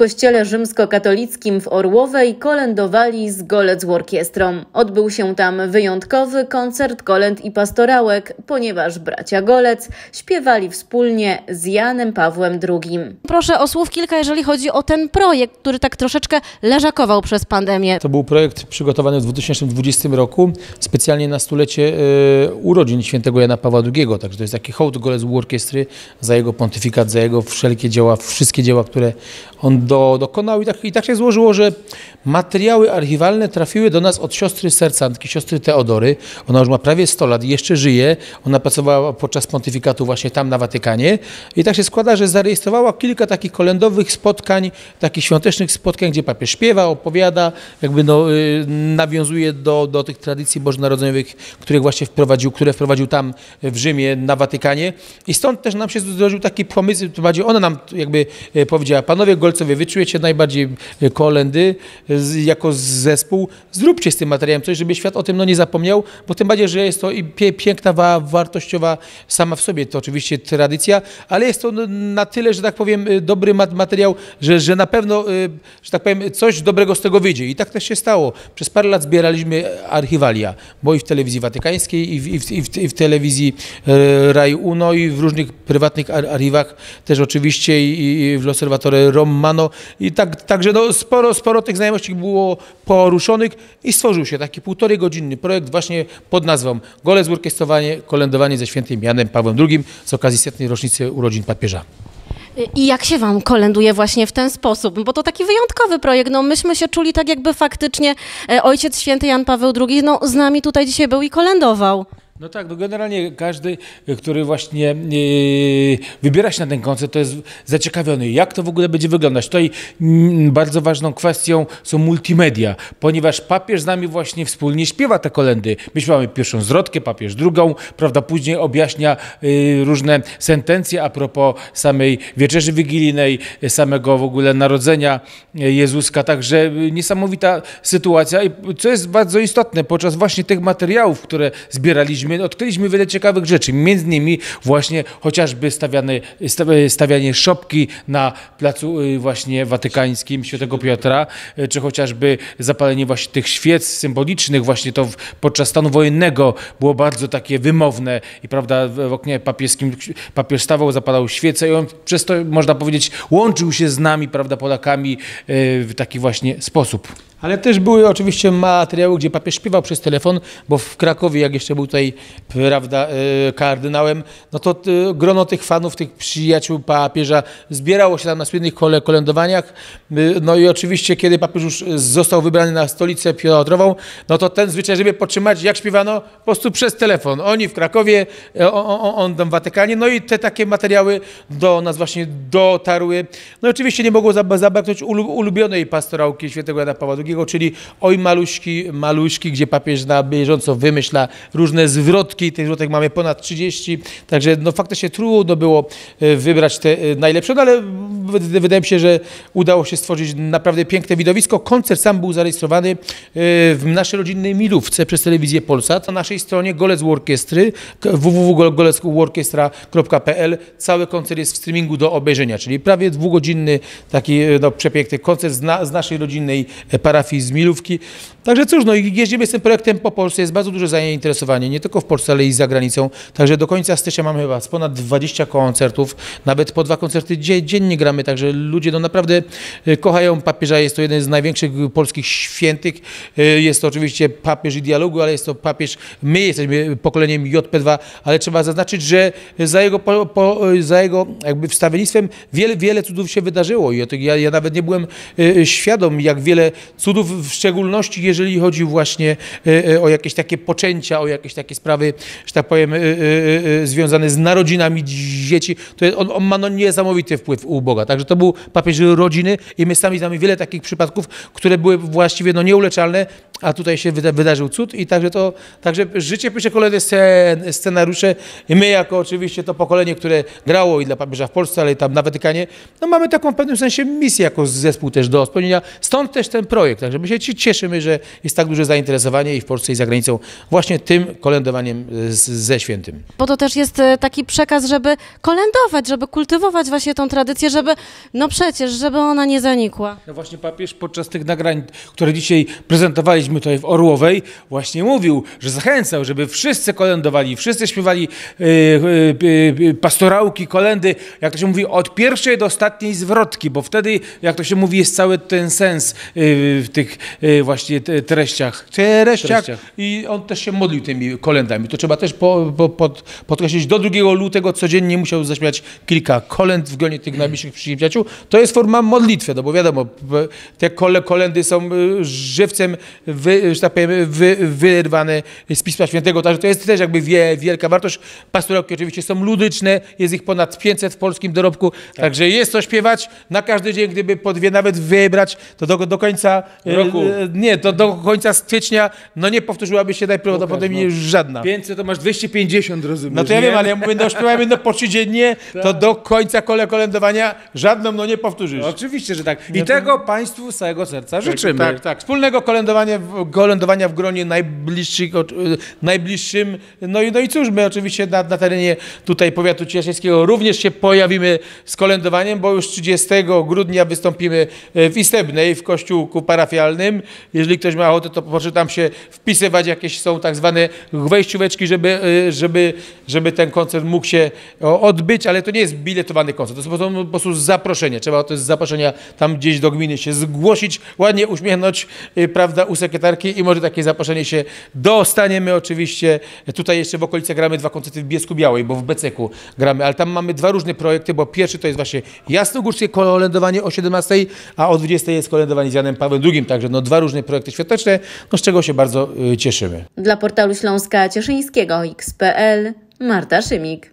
kościele rzymskokatolickim w Orłowej kolędowali z Golec Orkiestrą. Odbył się tam wyjątkowy koncert kolęd i pastorałek, ponieważ bracia Golec śpiewali wspólnie z Janem Pawłem II. Proszę o słów kilka, jeżeli chodzi o ten projekt, który tak troszeczkę leżakował przez pandemię. To był projekt przygotowany w 2020 roku specjalnie na stulecie e, urodzin świętego Jana Pawła II. Także to jest taki hołd Golec Orkiestry za jego pontyfikat, za jego wszelkie dzieła, wszystkie dzieła, które on do, dokonał. I tak, I tak się złożyło, że materiały archiwalne trafiły do nas od siostry sercantki, siostry Teodory. Ona już ma prawie 100 lat i jeszcze żyje. Ona pracowała podczas pontyfikatu właśnie tam na Watykanie. I tak się składa, że zarejestrowała kilka takich kolędowych spotkań, takich świątecznych spotkań, gdzie papież śpiewa, opowiada, jakby no, y, nawiązuje do, do tych tradycji bożonarodzeniowych, których właśnie wprowadził, które wprowadził tam w Rzymie, na Watykanie. I stąd też nam się zrodził taki pomysł, to ona nam jakby e, powiedziała, panowie Golcowie, wy czujecie najbardziej e, kolendy z, jako zespół, zróbcie z tym materiałem coś, żeby świat o tym no, nie zapomniał, bo tym bardziej, że jest to piękna, wa, wartościowa sama w sobie, to oczywiście tradycja, ale jest to no, na tyle, że tak powiem, e, dobry mat, materiał, że, że na pewno, że tak powiem, coś dobrego z tego wyjdzie. I tak też się stało. Przez parę lat zbieraliśmy archiwalia, bo i w telewizji watykańskiej, i w, i w, i w, i w telewizji Raj Uno, i w różnych prywatnych archiwach, też oczywiście i, i w L'Osservatore Romano. I tak, także no, sporo, sporo tych znajomości było poruszonych i stworzył się taki półtorej godzinny projekt właśnie pod nazwą Golec Orkiestrowanie, kolędowanie ze świętym Janem Pawłem II z okazji setnej rocznicy urodzin papieża. I jak się wam kolęduje właśnie w ten sposób? Bo to taki wyjątkowy projekt. No, myśmy się czuli tak, jakby faktycznie e, Ojciec Święty Jan Paweł II no, z nami tutaj dzisiaj był i kolędował. No tak, no generalnie każdy, który właśnie yy, wybiera się na ten koncert, to jest zaciekawiony, jak to w ogóle będzie wyglądać. Tutaj yy, bardzo ważną kwestią są multimedia, ponieważ papież z nami właśnie wspólnie śpiewa te kolendy. My śpiewamy pierwszą zwrotkę, papież drugą, prawda, później objaśnia yy, różne sentencje a propos samej wieczerzy wigilijnej, samego w ogóle narodzenia Jezuska, także niesamowita sytuacja i co jest bardzo istotne, podczas właśnie tych materiałów, które zbieraliśmy, odkryliśmy wiele ciekawych rzeczy, między innymi właśnie chociażby stawiane, stawianie szopki na placu y, właśnie watykańskim świętego Piotra, y, czy chociażby zapalenie właśnie tych świec symbolicznych, właśnie to podczas stanu wojennego było bardzo takie wymowne i prawda w oknie papieskim papież stawał, zapalał świecę i on przez to można powiedzieć łączył się z nami, prawda, Polakami w taki właśnie sposób. Ale też były oczywiście materiały, gdzie papież śpiewał przez telefon, bo w Krakowie, jak jeszcze był tutaj, prawda, e, kardynałem, no to e, grono tych fanów, tych przyjaciół papieża zbierało się tam na słynnych kolędowaniach. E, no i oczywiście, kiedy papież już został wybrany na stolicę Piotrową, no to ten zwyczaj, żeby podtrzymać, jak śpiewano, po prostu przez telefon. Oni w Krakowie, on, on tam w Watykanie, no i te takie materiały do nas właśnie dotarły. No i oczywiście nie mogło zabraknąć ulubionej pastorałki świętego Jana Pawła II, czyli oj maluśki, maluśki, gdzie papież na bieżąco wymyśla różne zwrotki, tych zwrotek mamy ponad 30, także no faktycznie trudno było e, wybrać te e, najlepsze, no ale wydaje mi się, że udało się stworzyć naprawdę piękne widowisko. Koncert sam był zarejestrowany e, w naszej rodzinnej milówce przez telewizję Polsat. Na naszej stronie Golec Orkiestry www.golecworkiestra.pl Cały koncert jest w streamingu do obejrzenia, czyli prawie dwugodzinny taki no, przepiękny koncert z, na, z naszej rodzinnej parafii z Milówki. Także cóż, no jeździmy z tym projektem po Polsce, jest bardzo duże zainteresowanie, nie tylko w Polsce, ale i za granicą. Także do końca stycznia mamy chyba ponad 20 koncertów, nawet po dwa koncerty dziennie gramy, także ludzie no naprawdę y, kochają papieża, jest to jeden z największych polskich świętych. Y, jest to oczywiście papież i dialogu, ale jest to papież, my jesteśmy pokoleniem JP2, ale trzeba zaznaczyć, że za jego, po, po, za jego jakby wstawiennictwem wiele, wiele cudów się wydarzyło i ja, ja nawet nie byłem y, świadom, jak wiele cudów cudów, w szczególności jeżeli chodzi właśnie e, e, o jakieś takie poczęcia, o jakieś takie sprawy, że tak powiem, e, związane z narodzinami dzieci, to on, on ma no niesamowity wpływ u Boga. Także to był papież rodziny i my sami znamy wiele takich przypadków, które były właściwie no nieuleczalne, a tutaj się wyda, wydarzył cud i także to, także życie pisze kolejne scen, scenariusze i my jako oczywiście to pokolenie, które grało i dla papieża w Polsce, ale i tam na Watykanie, no mamy taką w pewnym sensie misję jako zespół też do spełnienia, stąd też ten projekt, także my się cieszymy, że jest tak duże zainteresowanie i w Polsce i za granicą właśnie tym kolędowaniem z, ze świętym. Bo to też jest e, taki przekaz, żeby kolędować, żeby kultywować właśnie tą tradycję, żeby, no przecież, żeby ona nie zanikła. No właśnie papież podczas tych nagrań, które dzisiaj prezentowaliśmy tutaj w Orłowej, właśnie mówił, że zachęcał, żeby wszyscy kolędowali, wszyscy śpiewali y, y, y, pastorałki, kolendy, jak to się mówi, od pierwszej do ostatniej zwrotki, bo wtedy, jak to się mówi, jest cały ten sens w tych właśnie treściach. Treściach. I on też się modlił tymi kolendami. To trzeba też po, po, pod, podkreślić. Do 2 lutego codziennie musiał zaśpiewać kilka kolęd w gronie tych najbliższych przyjaciół. To jest forma modlitwy, no bo wiadomo, te kolendy są żywcem wy, że tak powiem, wy, wyrwane z Pisma Świętego. Także to jest też jakby wie, wielka wartość. Pastorałki oczywiście są ludyczne, jest ich ponad 500 w polskim dorobku, tak. także jest co śpiewać. Na każdy dzień, gdyby po dwie nawet wybrać, to do, do końca e, roku. nie, to do końca stycznia, no nie powtórzyłaby się najprawdopodobniej no, żadna. 500 to masz 250, rozumiem. No to ja nie? wiem, ale ja mówię, no śpiewamy no po trzy dziennie, tak. to do końca kole kolędowania żadną no nie powtórzysz. No, oczywiście, że tak. I no to... tego Państwu z całego serca tak, życzymy. Tak, tak. Wspólnego kolędowania kolędowania w gronie najbliższych, najbliższym. No i, no i cóż, my oczywiście na, na terenie tutaj powiatu cieszyńskiego również się pojawimy z kolędowaniem, bo już 30 grudnia wystąpimy e, w Istebnej, w kościółku parafialnym. Jeżeli ktoś ma ochotę, to proszę tam się wpisywać, jakieś są tak zwane wejścióweczki, żeby, e, żeby, żeby ten koncert mógł się odbyć, ale to nie jest biletowany koncert, to jest po prostu zaproszenie. Trzeba to jest zaproszenia tam gdzieś do gminy się zgłosić, ładnie uśmiechnąć, prawda, u sekretarki i może takie zaproszenie się dostaniemy oczywiście. Tutaj jeszcze w okolicy gramy dwa koncerty w Biesku Białej, bo w Beceku gramy, ale tam mamy dwa różne projekty, bo pierwszy to jest właśnie jasnogórskie kolędowanie o 17, a o 20 jest kolędowanie z Janem Pawłem II, także no dwa różne projekty świąteczne, no z czego się bardzo y, cieszymy. Dla portalu Śląska Cieszyńskiego XPL Marta Szymik.